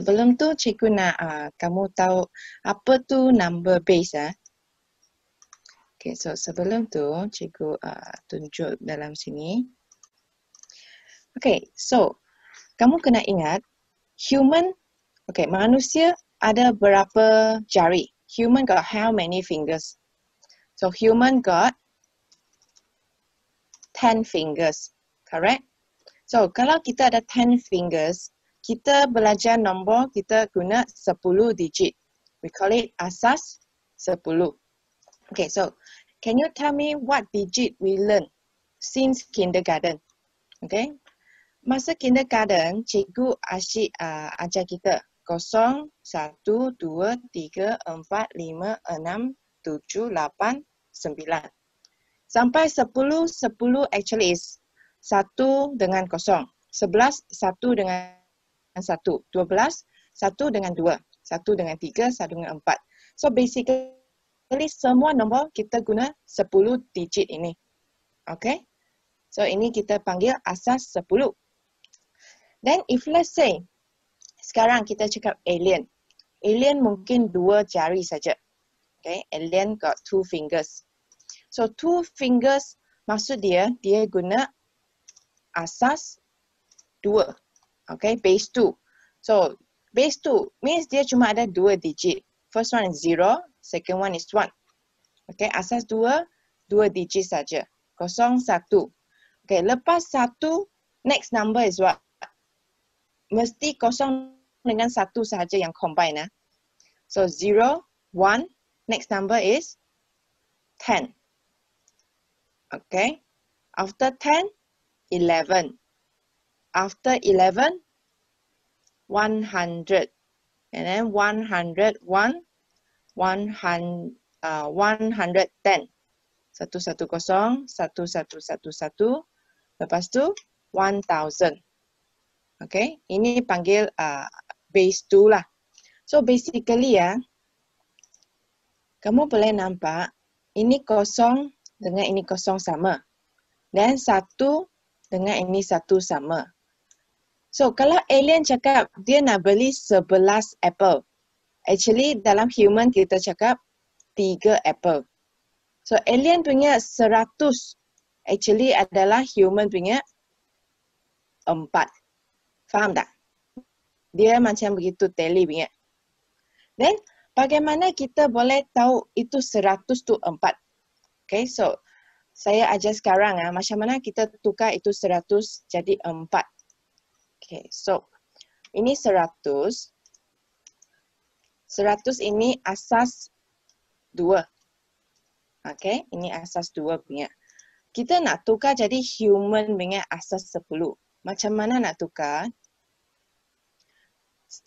sebelum tu cikgu nak uh, kamu tahu apa tu number base ah. Okay, so sebelum tu cikgu uh, tunjuk dalam sini. Okay, so kamu kena ingat human, okay, manusia ada berapa jari? Human got how many fingers? So human got 10 fingers, correct? So kalau kita ada 10 fingers, kita belajar nombor, kita guna 10 digit. We call it asas 10. Okay, so can you tell me what digit we learn since kindergarten? Okay, masa kindergarten, cikgu asyik uh, ajar kita kosong, satu, dua, tiga, empat, lima, enam, tujuh, lapan, sembilan. Sampai sepuluh, sepuluh actually is satu dengan kosong. Sebelas, satu dengan satu, dua belas, satu dengan dua, satu dengan tiga, satu dengan empat. So basically semua nombor kita guna sepuluh digit ini. Okay. So ini kita panggil asas sepuluh. Then if let's say sekarang kita cakap alien. Alien mungkin dua jari saja. Okay, alien got two fingers. So two fingers maksud dia, dia guna asas dua. Okay, base two. So, base two means dia cuma ada dua digit. First one is zero, second one is one. Okay, asas dua, dua digit saja. Kosong, satu. Okay, lepas satu, next number is what? Mesti kosong dengan satu sahaja yang combine. Eh? So, zero, one, next number is ten. Okay, after ten, eleven after 11, 100. And then 101, 100, uh, 110. Satu, satu, kosong, satu, satu, satu, satu. Lepas tu, 1000. Okay, ini panggil uh, base 2 lah. So basically ya, kamu boleh nampak ini kosong dengan ini kosong sama. Dan satu dengan ini satu sama. So kalau alien cakap dia nak beli sebelas apple. Actually dalam human kita cakap tiga apple. So alien punya seratus actually adalah human punya empat. Faham tak? Dia macam begitu tally punya. Then bagaimana kita boleh tahu itu seratus tu empat? Okay so saya ajar sekarang ah macam mana kita tukar itu seratus jadi empat. Okay, so ini seratus. Seratus ini asas dua. Okay, ini asas dua punya. Kita nak tukar jadi human punya asas sepuluh. Macam mana nak tukar?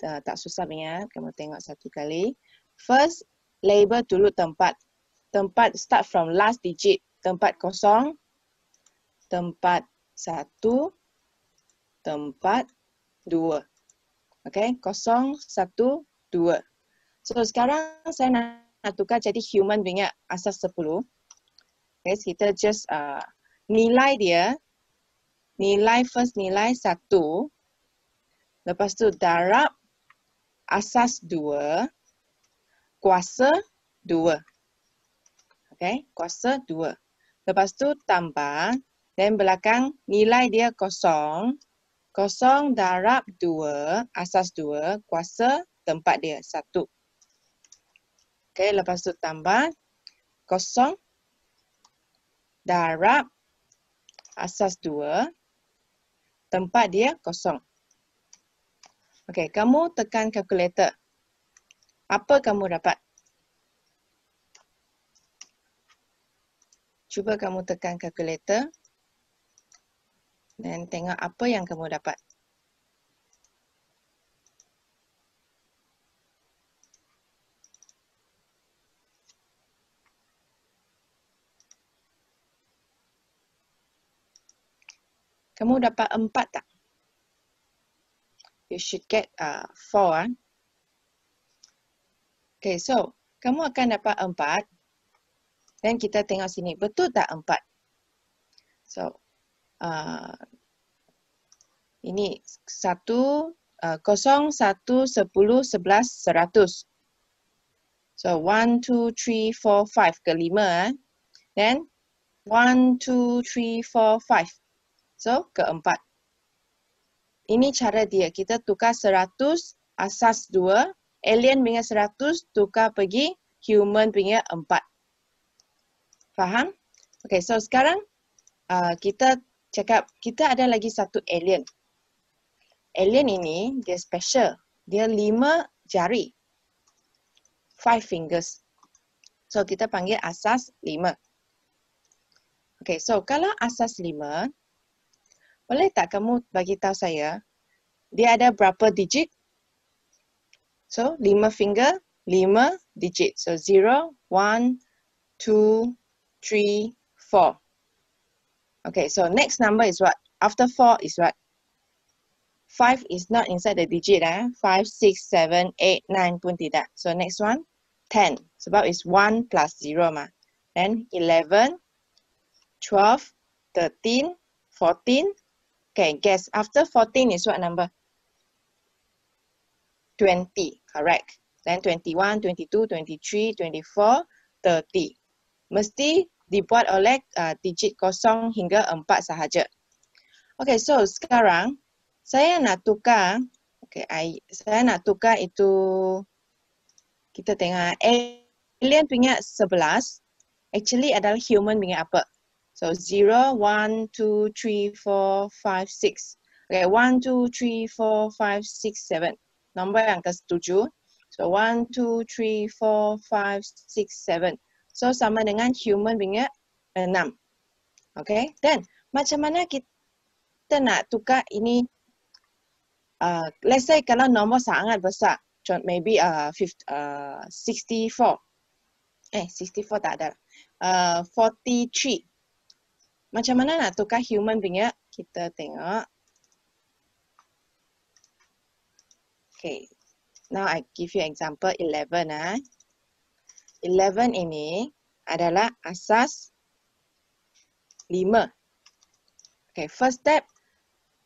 Uh, tak susah punya. Kamu tengok satu kali. First, label dulu tempat. Tempat start from last digit. Tempat kosong. Tempat satu tempat dua. Okay, kosong, satu, dua. So sekarang saya nak, nak tukar jadi human punya asas sepuluh. Okay, kita just uh, nilai dia. Nilai first nilai satu. Lepas tu darab asas dua. Kuasa dua. Okay, kuasa dua. Lepas tu tambah. Dan belakang nilai dia kosong. Kosong darab dua, asas dua, kuasa tempat dia satu. Okey, lepas tu tambah kosong darab asas dua, tempat dia kosong. Okey, kamu tekan kalkulator. Apa kamu dapat? Cuba kamu tekan kalkulator dan tengok apa yang kamu dapat. Kamu dapat empat tak? You should get uh, four. Ah. Okay, so kamu akan dapat empat. Dan kita tengok sini, betul tak empat? So, uh, ini satu uh, kosong, satu, sepuluh, sebelas, seratus. So one, two, three, four, five ke lima. Eh. Then one, two, three, four, five. So keempat. Ini cara dia. Kita tukar seratus asas dua. Alien punya seratus tukar pergi human punya empat. Faham? Okay, so sekarang uh, kita cakap kita ada lagi satu alien alien ini dia special. Dia lima jari. Five fingers. So kita panggil asas lima. Okay, so kalau asas lima, boleh tak kamu bagi tahu saya, dia ada berapa digit? So, lima finger, lima digit. So, zero, one, two, three, four. Okay, so next number is what? After four is what? 5 is not inside the digit. Eh? 5, 6, 7, 8, 9 pun tidak. So next one, 10. Sebab it's 1 plus 0 ma. Then 11, 12, 13, 14. Okay, guess. After 14 is what number? 20, correct. Then 21, 22, 23, 24, 30. Mesti dibuat oleh uh, digit kosong hingga 4 sahaja. Okay, so sekarang saya nak tukar okay, I, saya nak tukar itu kita tengok alien punya 11 actually adalah human punya apa? So 0 1 2 3 4 5 6 okay 1 2 3 4 5 6 7 nombor yang ketujuh. So 1 2 3 4 5 6 7 so sama dengan human punya 6 okay then macam mana kita nak tukar ini uh, let's say kalau nombor sangat besar, maybe uh, 50, uh, 64. Eh, 64 tak ada. Uh, 43. Macam mana nak tukar human punya? Kita tengok. Okay. Now I give you example 11. Ah. 11 ini adalah asas 5. Okay, first step,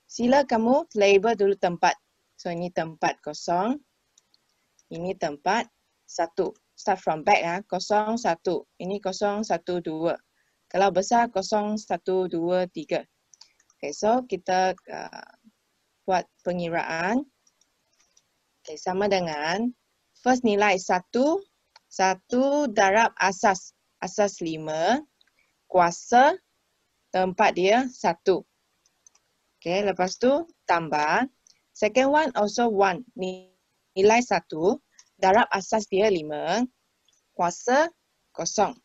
sila kamu label dulu tempat. So ini tempat kosong. Ini tempat satu. Start from back ah, kosong satu. Ini kosong satu dua. Kalau besar kosong satu dua tiga. Okay, so kita uh, buat pengiraan. Okay, sama dengan first nilai satu. Satu darab asas. Asas lima. Kuasa tempat dia satu. Okay, lepas tu tambah. Second one also one. Nilai satu. Darab asas dia lima. Kuasa kosong.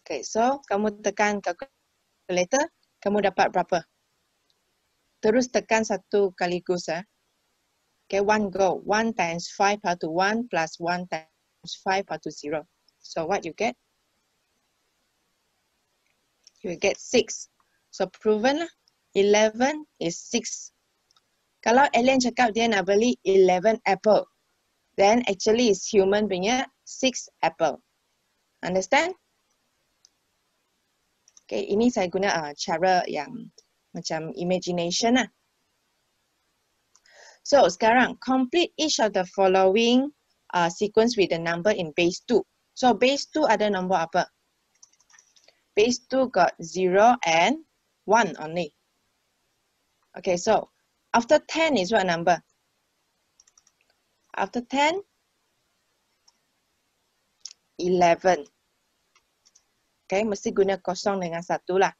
Okay, so kamu tekan calculator. Kamu dapat berapa? Terus tekan satu kaligus. Eh. Okay, one go. One times five part to one plus one times five part to zero. So what you get? You get six. So proven lah. 11 is 6. Kalau alien cakap dia nak beli 11 apple, then actually is human punya 6 apple. Understand? Okay, ini saya guna uh, cara yang macam imagination lah. So sekarang, complete each of the following uh, sequence with the number in base 2. So base 2 ada nombor apa? Base 2 got 0 and 1 only. Okay, so after 10 is what number? After 10, 11. Okay, mesti guna kosong dengan satu lah.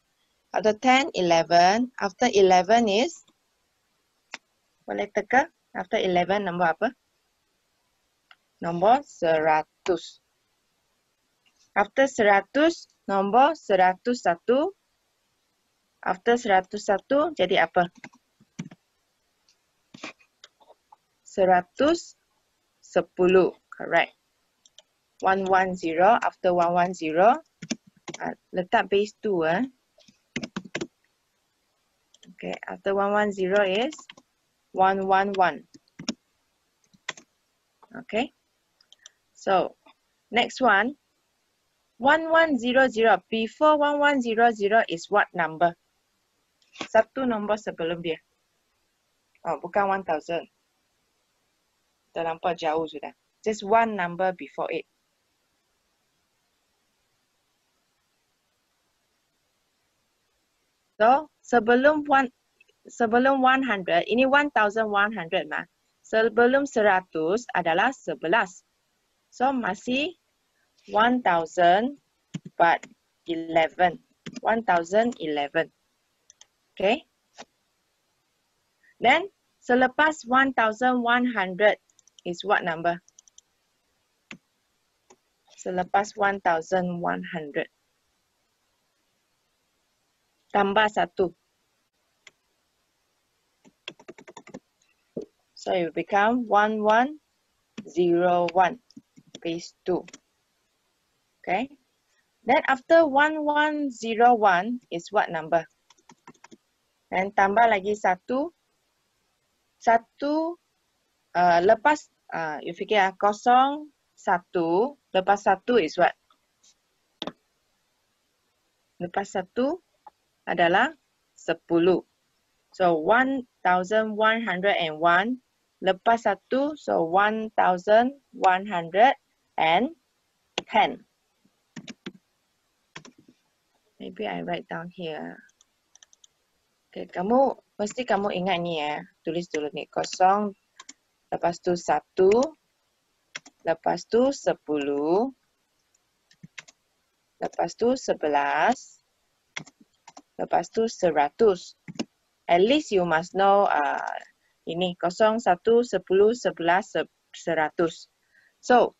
After 10, 11. After 11 is, boleh teka? After 11, nombor apa? Nombor 100. After 100, nombor 101. After 101 jadi apa? 110. Correct. 110 after 110 uh, letak base 2 eh. Okay, after 110 is 111. Okay. So, next one 1100 before 1100 is what number? satu nombor sebelum dia. Oh, bukan 1000. Terlampau jauh sudah. Just one number before it. So, sebelum one, sebelum 100, ini 1100 mah. Sebelum 100 adalah 11. So, masih 1000 but 11. 1011. Okay. Then, selepas 1100 is what number? Selepas 1100. tambah satu. So it will become one one zero one base two. Okay. Then after one one zero one is what number? Dan tambah lagi satu. Satu uh, lepas uh, you fikir ah kosong satu lepas satu is what? Lepas satu adalah 10. So 1101 lepas satu so 1110. Maybe I write down here. Okay, kamu mesti kamu ingat ni ya. Tulis dulu ni kosong. Lepas tu satu. Lepas tu sepuluh. Lepas tu sebelas. Lepas tu seratus. At least you must know uh, ini kosong, satu, sepuluh, sebelas, seratus. So,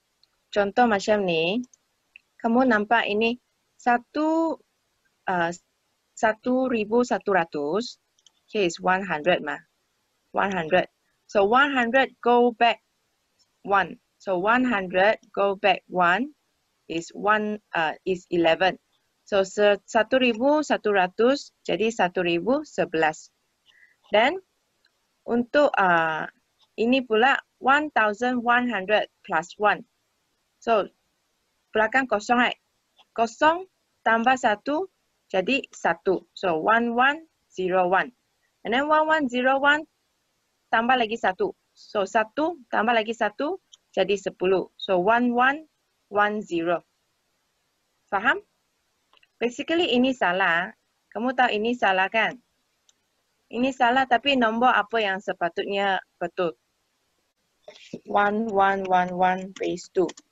contoh macam ni, kamu nampak ini satu, uh, satu ribu satu ratus. Okay, is one hundred mah. One hundred. So, one hundred go back one. So, one hundred go back one is one uh, is eleven. So, satu ribu satu ratus jadi satu ribu sebelas. Dan untuk uh, ini pula one thousand one hundred plus one. So, belakang kosong right? Kosong tambah satu jadi satu. So, one one zero one. And then one one zero one tambah lagi satu. So, satu tambah lagi satu jadi sepuluh. So, one one one zero. Faham? Basically ini salah. Kamu tahu ini salah kan? Ini salah tapi nombor apa yang sepatutnya betul? 1111 base 2.